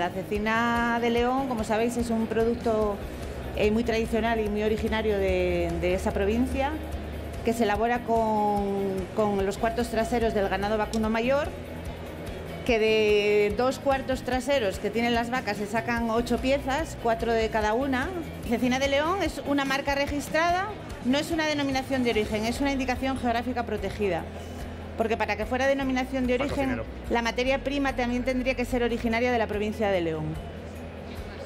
La cecina de León, como sabéis, es un producto eh, muy tradicional y muy originario de, esa provincia, que se elabora con, los cuartos traseros del ganado vacuno mayor, que de dos cuartos traseros que tienen las vacas se sacan ocho piezas, cuatro de cada una. Cecina de León es una marca registrada, no es una denominación de origen, es una indicación geográfica protegida porque para que fuera denominación de origen, la materia prima también tendría que ser originaria de la provincia de León.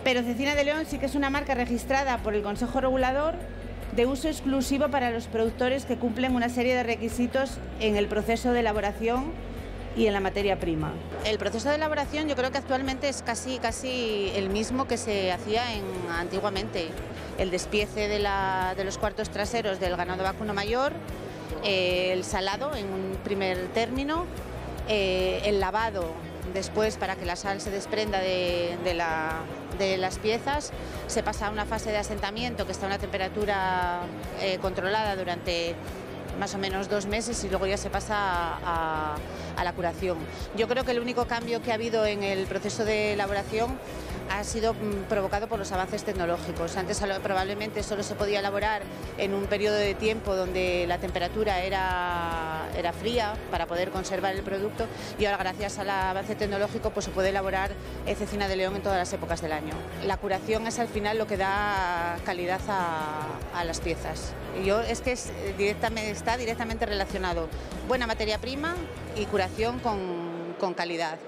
Pero Cecina de León sí que es una marca registrada por el Consejo Regulador de uso exclusivo para los productores que cumplen una serie de requisitos en el proceso de elaboración y en la materia prima. El proceso de elaboración yo creo que actualmente es casi, casi el mismo que se hacía antiguamente. El despiece de, de los cuartos traseros del ganado vacuno mayor, eh, el salado en un primer término, eh, el lavado después para que la sal se desprenda de, las piezas, se pasa a una fase de asentamiento que está a una temperatura eh, controlada durante más o menos dos meses y luego ya se pasa a, la curación. Yo creo que el único cambio que ha habido en el proceso de elaboración ha sido mm, provocado por los avances tecnológicos. Antes probablemente solo se podía elaborar en un periodo de tiempo donde la temperatura era, era fría para poder conservar el producto y ahora gracias al avance tecnológico pues se puede elaborar cecina de león en todas las épocas del año. La curación es al final lo que da calidad a, las piezas. Yo es que es directamente, está directamente relacionado buena materia prima y curación con calidad.